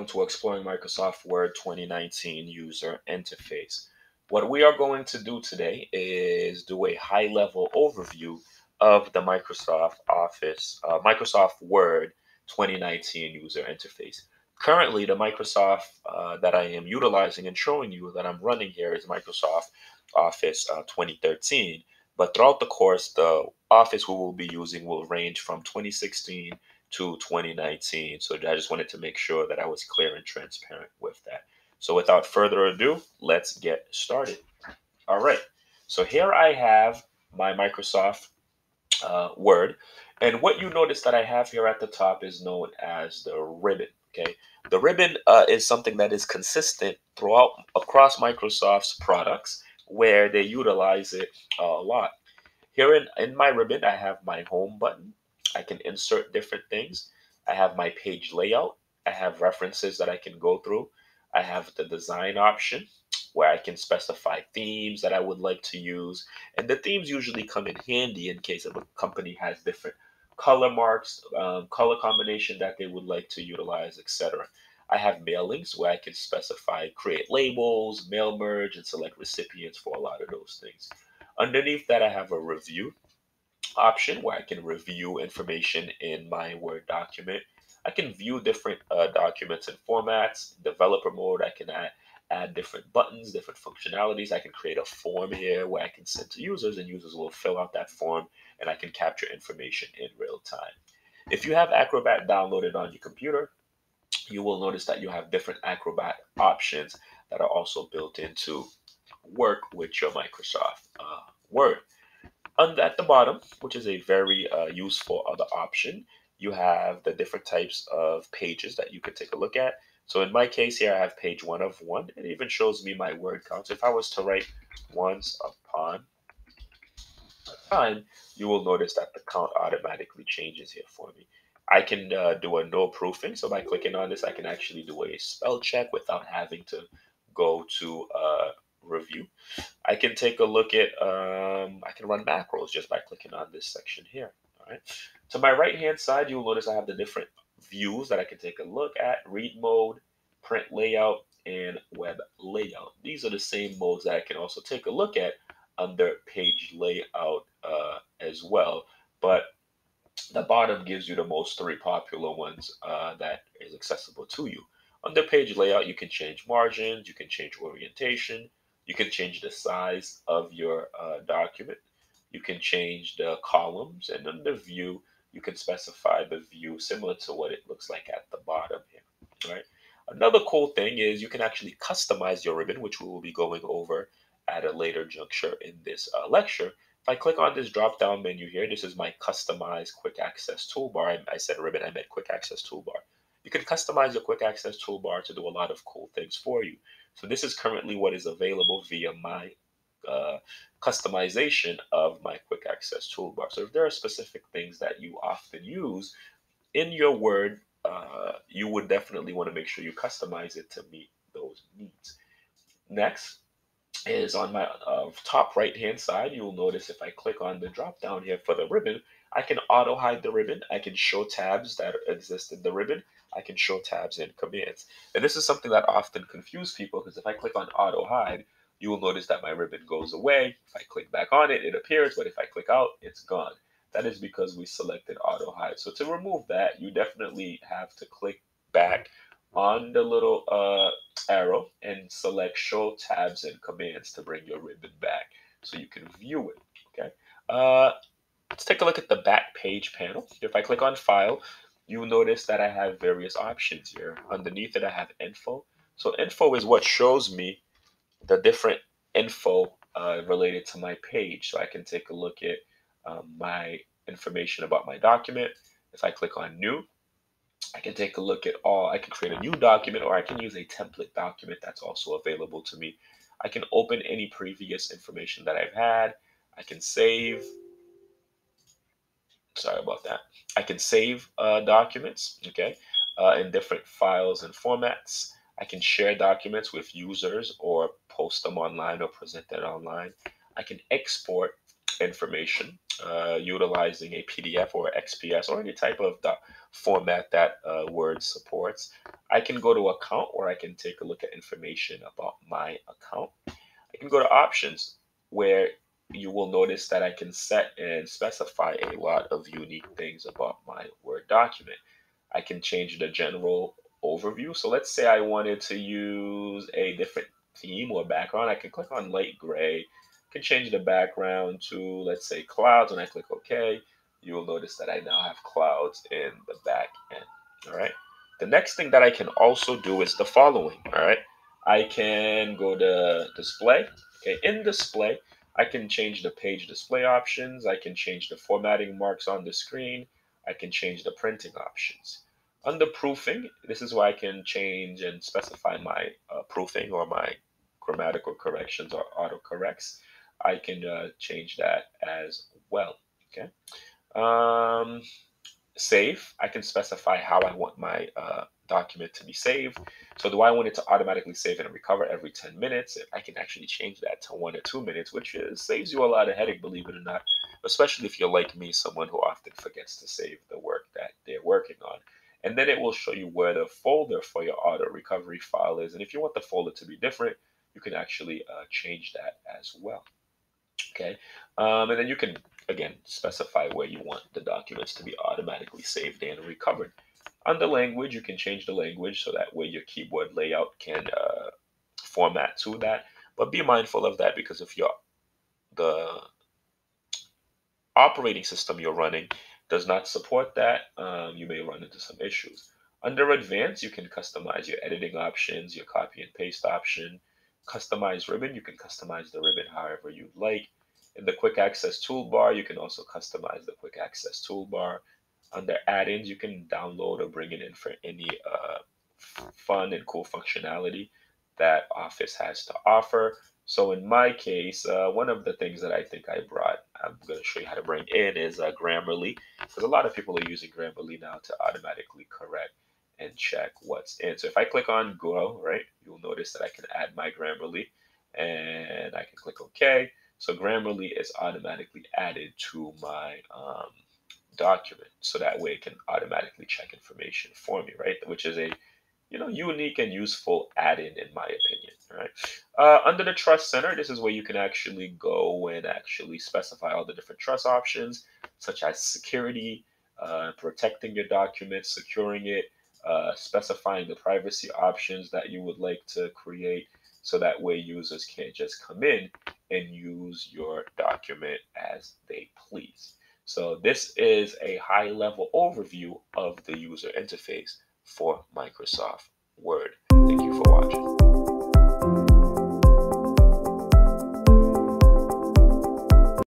welcome to Exploring Microsoft Word 2019 User Interface. What we are going to do today is do a high-level overview of the Microsoft Office, uh, Microsoft Word 2019 User Interface. Currently, the Microsoft uh, that I am utilizing and showing you that I'm running here is Microsoft Office uh, 2013. But throughout the course, the Office we will be using will range from 2016 to 2019. So I just wanted to make sure that I was clear and transparent with that. So without further ado, let's get started. All right. So here I have my Microsoft uh, Word. And what you notice that I have here at the top is known as the ribbon. Okay. The ribbon uh, is something that is consistent throughout across Microsoft's products where they utilize it a lot. Here in, in my ribbon, I have my home button. I can insert different things. I have my page layout. I have references that I can go through. I have the design option where I can specify themes that I would like to use. And the themes usually come in handy in case of a company has different color marks, um, color combination that they would like to utilize, etc. I have mailings where I can specify, create labels, mail merge, and select recipients for a lot of those things. Underneath that, I have a review option where I can review information in my Word document. I can view different uh, documents and formats. Developer mode, I can add, add different buttons, different functionalities. I can create a form here where I can send to users and users will fill out that form and I can capture information in real time. If you have Acrobat downloaded on your computer, you will notice that you have different Acrobat options that are also built into work with your Microsoft uh, Word. And at the bottom, which is a very uh, useful other option, you have the different types of pages that you can take a look at. So in my case here, I have page one of one. It even shows me my word count. So if I was to write once upon a time, you will notice that the count automatically changes here for me. I can uh, do a no proofing. So by clicking on this, I can actually do a spell check without having to go to uh, review. I can take a look at, um, I can run macros just by clicking on this section here. All right. To my right hand side, you'll notice I have the different views that I can take a look at, read mode, print layout, and web layout. These are the same modes that I can also take a look at under page layout uh, as well. But the bottom gives you the most three popular ones uh, that is accessible to you. Under page layout, you can change margins, you can change orientation, you can change the size of your uh, document. You can change the columns and under view, you can specify the view similar to what it looks like at the bottom here, right? Another cool thing is you can actually customize your ribbon, which we will be going over at a later juncture in this uh, lecture. If I click on this drop down menu here, this is my customized quick access toolbar. I, I said ribbon, I meant quick access toolbar. You can customize your quick access toolbar to do a lot of cool things for you. So this is currently what is available via my uh, customization of my quick access toolbar. So if there are specific things that you often use in your Word, uh, you would definitely want to make sure you customize it to meet those needs. Next is on my uh, top right hand side, you will notice if I click on the drop down here for the ribbon, I can auto hide the ribbon. I can show tabs that exist in the ribbon. I can show tabs and commands. And this is something that often confuses people because if I click on auto hide, you will notice that my ribbon goes away. If I click back on it, it appears, but if I click out, it's gone. That is because we selected auto hide. So to remove that, you definitely have to click back on the little uh, arrow and select show tabs and commands to bring your ribbon back so you can view it. Okay. Uh, let's take a look at the back page panel. If I click on file, you'll notice that I have various options here. Underneath it, I have info. So info is what shows me the different info uh, related to my page. So I can take a look at um, my information about my document. If I click on new, I can take a look at all, I can create a new document or I can use a template document that's also available to me. I can open any previous information that I've had. I can save, sorry about that. I can save uh, documents, okay, uh, in different files and formats. I can share documents with users or post them online or present them online. I can export information uh, utilizing a PDF or XPS or any type of format that uh, Word supports. I can go to account where I can take a look at information about my account. I can go to options where you will notice that I can set and specify a lot of unique things about my Word document. I can change the general overview. So let's say I wanted to use a different theme or background. I can click on light gray, can change the background to, let's say, clouds. When I click OK, you will notice that I now have clouds in the back end. All right. The next thing that I can also do is the following. All right. I can go to display. Okay. In display, I can change the page display options. I can change the formatting marks on the screen. I can change the printing options. Under proofing, this is where I can change and specify my uh, proofing or my grammatical corrections or autocorrects. I can uh, change that as well. Okay. Um, save, I can specify how I want my uh, document to be saved. So do I want it to automatically save and recover every 10 minutes? I can actually change that to one or two minutes, which is, saves you a lot of headache, believe it or not, especially if you're like me, someone who often forgets to save the work that they're working on. And then it will show you where the folder for your auto recovery file is. And if you want the folder to be different, you can actually uh, change that as well. Okay, um, and then you can again specify where you want the documents to be automatically saved and recovered. Under language, you can change the language so that way your keyboard layout can uh, format to that. But be mindful of that because if your the operating system you're running does not support that, um, you may run into some issues. Under advanced, you can customize your editing options, your copy and paste option, customize ribbon. You can customize the ribbon however you'd like. In the quick access toolbar, you can also customize the quick access toolbar. Under add-ins, you can download or bring it in for any uh, fun and cool functionality that Office has to offer. So in my case, uh, one of the things that I think I brought, I'm going to show you how to bring in is uh, Grammarly, because a lot of people are using Grammarly now to automatically correct and check what's in. So if I click on Go, right, you'll notice that I can add my Grammarly, and I can click OK. So Grammarly is automatically added to my um, document, so that way it can automatically check information for me, right? Which is a you know, unique and useful add-in in my opinion, right? Uh, under the Trust Center, this is where you can actually go and actually specify all the different trust options, such as security, uh, protecting your documents, securing it, uh, specifying the privacy options that you would like to create, so that way users can't just come in and use your document as they please. So this is a high level overview of the user interface for Microsoft Word. Thank you for watching.